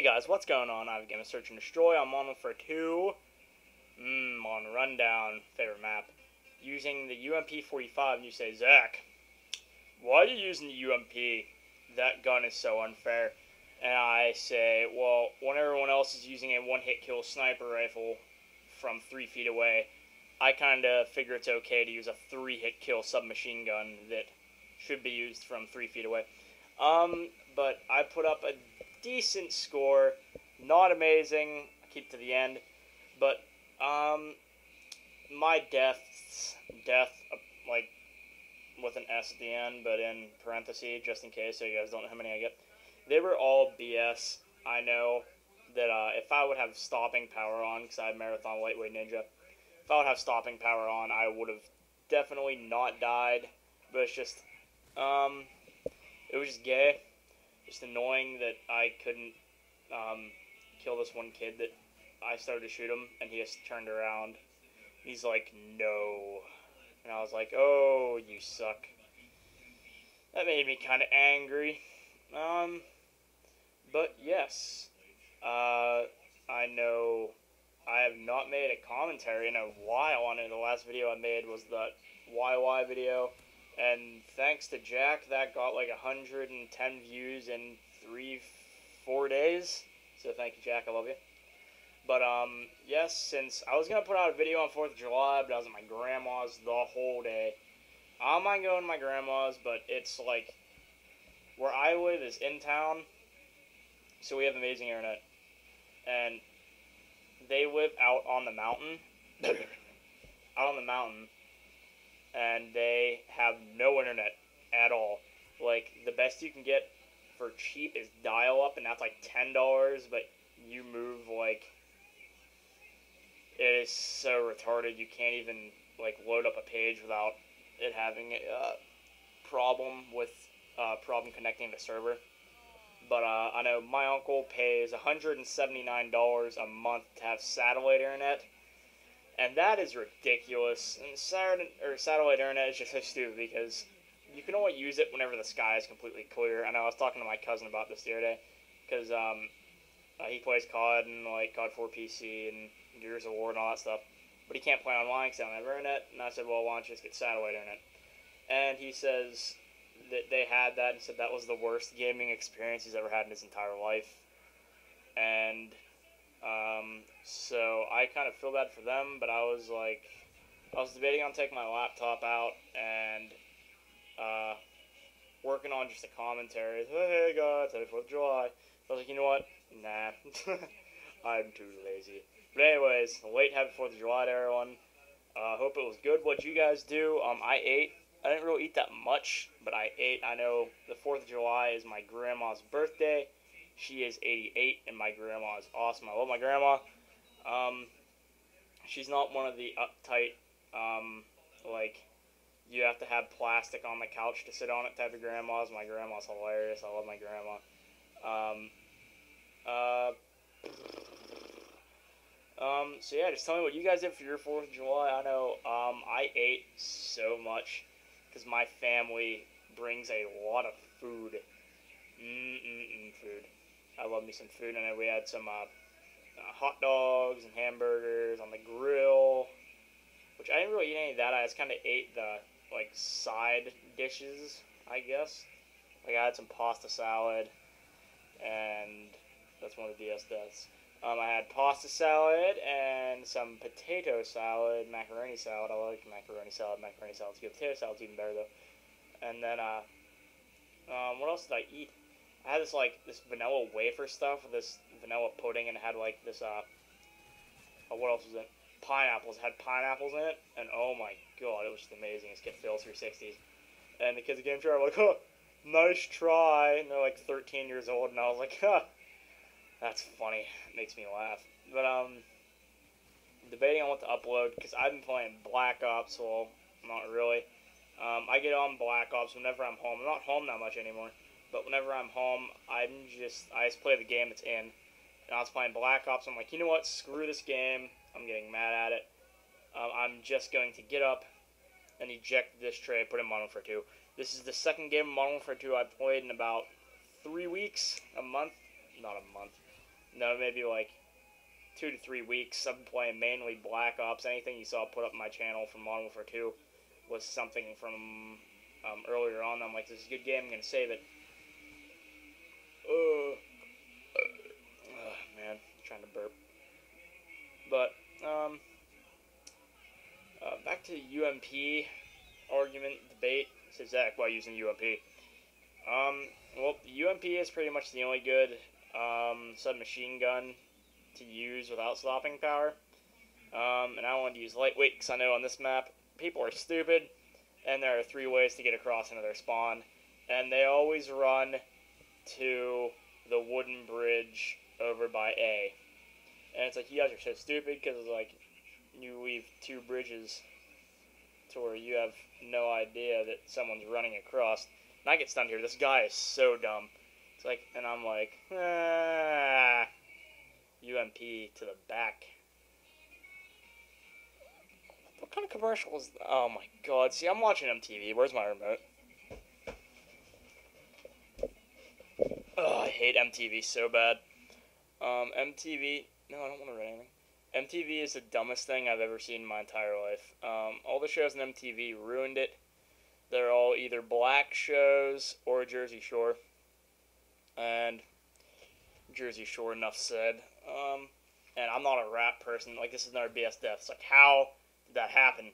Hey guys, what's going on? I have a game of Search and Destroy. I'm on for two. Mmm, on Rundown, favorite map. Using the UMP 45, and you say, Zach, why are you using the UMP? That gun is so unfair. And I say, well, when everyone else is using a one hit kill sniper rifle from three feet away, I kind of figure it's okay to use a three hit kill submachine gun that should be used from three feet away. Um, but I put up a decent score. Not amazing. I keep to the end, but um, my deaths, death uh, like with an S at the end, but in parentheses just in case, so you guys don't know how many I get. They were all BS. I know that uh, if I would have stopping power on, because I have Marathon Lightweight Ninja, if I would have stopping power on, I would have definitely not died. But it's just, um, it was just gay just annoying that I couldn't um, kill this one kid that I started to shoot him, and he just turned around. He's like, no. And I was like, oh, you suck. That made me kind of angry. Um, but yes, uh, I know I have not made a commentary in a while on it. The last video I made was the YY video and thanks to Jack, that got like 110 views in three, four days. So thank you, Jack. I love you. But um, yes, since I was gonna put out a video on Fourth of July, but I was at my grandma's the whole day. I don't mind going to my grandma's, but it's like where I live is in town, so we have amazing internet, and they live out on the mountain, out on the mountain, and they have no internet at all. Like the best you can get for cheap is dial up, and that's like ten dollars. But you move like it is so retarded. You can't even like load up a page without it having a uh, problem with uh, problem connecting the server. But uh, I know my uncle pays $179 a month to have satellite internet and that is ridiculous. And satellite or satellite internet is just so stupid because you can only use it whenever the sky is completely clear. I know I was talking to my cousin about this the other day because um, uh, he plays COD and like COD 4 PC and Gears of War and all that stuff, but he can't play online because I don't have internet. And I said, well, why don't you just get satellite internet? And he says that they had that and said that was the worst gaming experience he's ever had in his entire life. And um, so I kind of feel bad for them, but I was like, I was debating on taking my laptop out and uh, working on just a commentary. Hey guys, happy 4th of July. I was like, you know what? Nah, I'm too lazy. But anyways, late happy 4th of July to everyone. I uh, hope it was good what you guys do. Um, I ate. I didn't really eat that much, but I ate. I know the 4th of July is my grandma's birthday. She is 88, and my grandma is awesome. I love my grandma. Um, she's not one of the uptight, um, like, you have to have plastic on the couch to sit on it type of grandmas. My grandma's hilarious. I love my grandma. Um, uh, um, so yeah, just tell me what you guys did for your 4th of July. I know, um, I ate so much because my family brings a lot of food. Mm-mm-mm food. I love me some food. And then we had some uh, uh, hot dogs and hamburgers on the grill, which I didn't really eat any of that. I just kind of ate the like side dishes, I guess. Like I had some pasta salad, and that's one of the DS deaths. Um, I had pasta salad and some potato salad, macaroni salad. I like macaroni salad. Macaroni salad's good. Potato salad's even better though. And then, uh, um, what else did I eat? I had this like this vanilla wafer stuff with this vanilla pudding, and it had like this uh, oh, what else was it? Pineapples. It had pineapples in it, and oh my god, it was just amazing. It's get Phil 360s, and the kids at Game Fair were like, "Huh, nice try," and they're like 13 years old, and I was like, "Huh, that's funny." It makes me laugh. But um, debating on what to upload because I've been playing Black Ops. Well, not really. Um, I get on Black Ops whenever I'm home. I'm not home that much anymore. But whenever I'm home, I'm just I just play the game that's in. And I was playing Black Ops. I'm like, you know what? Screw this game. I'm getting mad at it. Um, I'm just going to get up and eject this tray, put in Modern Warfare 2. This is the second game of Modern Warfare 2 I've played in about three weeks, a month, not a month, no, maybe like two to three weeks. I've been playing mainly Black Ops. Anything you saw put up my channel from Modern Warfare 2 was something from um, earlier on. I'm like, this is a good game. I'm gonna save it. Uh, man, I'm trying to burp. But um, uh, back to the UMP argument debate. Says Zach, why using UMP? Um, well, the UMP is pretty much the only good um, submachine gun to use without stopping power. Um, and I wanted to use lightweight because I know on this map people are stupid, and there are three ways to get across into their spawn, and they always run to the wooden bridge over by A. And it's like, you guys are so stupid because it's like, you leave two bridges to where you have no idea that someone's running across. And I get stunned here. This guy is so dumb. It's like, and I'm like, ah, UMP to the back. What kind of commercial is? Oh my god! See, I'm watching MTV. Where's my remote? Oh, I hate MTV so bad. Um, MTV. No, I don't want to read anything. MTV is the dumbest thing I've ever seen in my entire life. Um, all the shows on MTV ruined it. They're all either black shows or Jersey Shore. And Jersey Shore, enough said. Um, and I'm not a rap person. Like, this is another BS death. It's like, how did that happen?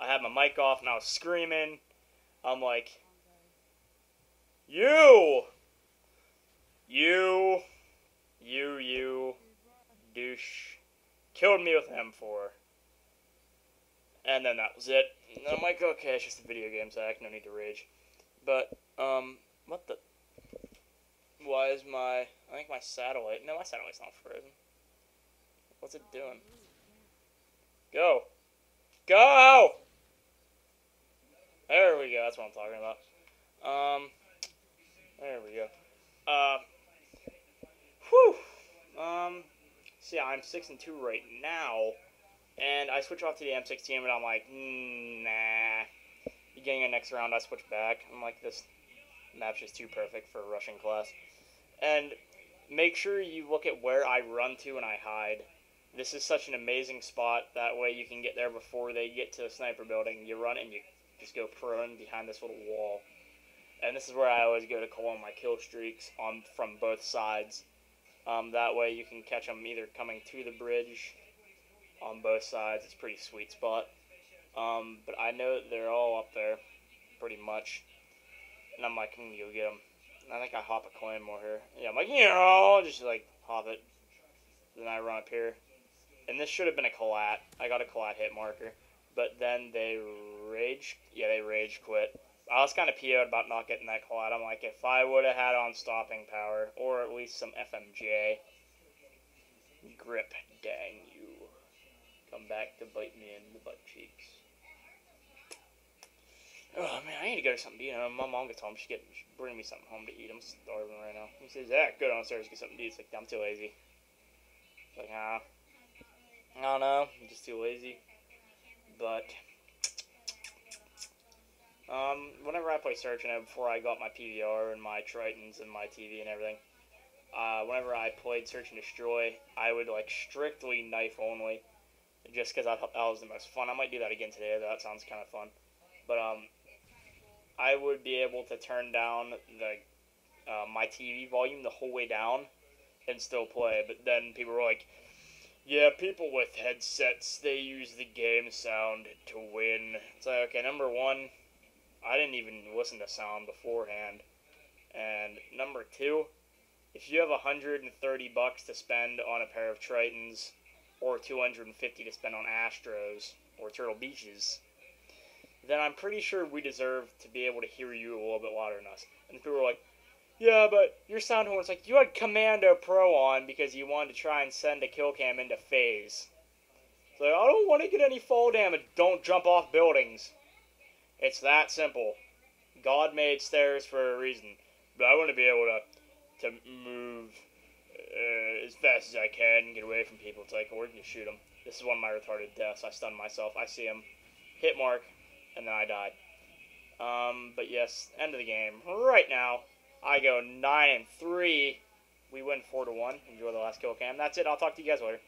I had my mic off and I was screaming. I'm like, you! You! You, you, douche. Killed me with M4. And then that was it. And I'm like, okay, it's just a video game, Zach. No need to rage. But, um, what the? Why is my? I think my satellite. No, my satellite's not frozen. What's it doing? Go, go. There we go. That's what I'm talking about. Um, there we go. Uh, whew. Um, see, I'm six and two right now. And I switch off to the M16, and I'm like, mm, nah. Beginning of next round, I switch back. I'm like, this map's just too perfect for Russian class. And make sure you look at where I run to and I hide. This is such an amazing spot. That way you can get there before they get to the sniper building. You run and you just go prone behind this little wall. And this is where I always go to call on my kill streaks on from both sides. Um, that way you can catch them either coming to the bridge on both sides. It's pretty sweet spot. Um, but I know they're all up there, pretty much. And I'm like, I'm gonna go get them. I think I hop a claymore here. Yeah, I'm like, you know, just like hop it. Then I run up here. And this should have been a collat. I got a collat hit marker. But then they rage. Yeah, they rage quit. I was kind of PO'd about not getting that collat. I'm like, if I would have had on stopping power, or at least some FMJ, grip, dang you. Come back to bite me in the butt cheeks. Oh man, I need to go to something to eat. My mom gets home, she get she bring me something home to eat. I'm starving right now. He says, "Zach, go downstairs get something to eat." It's like I'm too lazy. Like, ah, I don't know, I'm just too lazy. But um, whenever I play Search, you know, before I got my PVR and my Trittons and my TV and everything, uh, whenever I played Search and Destroy, I would like strictly knife only, just because I thought that was the most fun. I might do that again today. That sounds kind of fun. But um, I would be able to turn down the uh, my TV volume the whole way down and still play. But then people were like, "Yeah, people with headsets they use the game sound to win." It's like, okay, number one, I didn't even listen to sound beforehand, and number two, if you have 130 bucks to spend on a pair of Trittons, or 250 to spend on Astros or Turtle Beaches then I'm pretty sure we deserve to be able to hear you a little bit louder than us. And people were like, yeah, but your sound horn's like, you had Commando Pro on because you wanted to try and send a kill cam into phase. So I don't want to get any fall damage. Don't jump off buildings. It's that simple. God made stairs for a reason. But I want to be able to to move uh, as fast as I can and get away from people. It's like, or you shoot them. This is one of my retarded deaths. I stun myself. I see him. Hit mark and then I died. Um, but yes, end of the game. Right now, I go 9 and 3 we win 4 to 1. Enjoy the last kill cam. That's it. I'll talk to you guys later.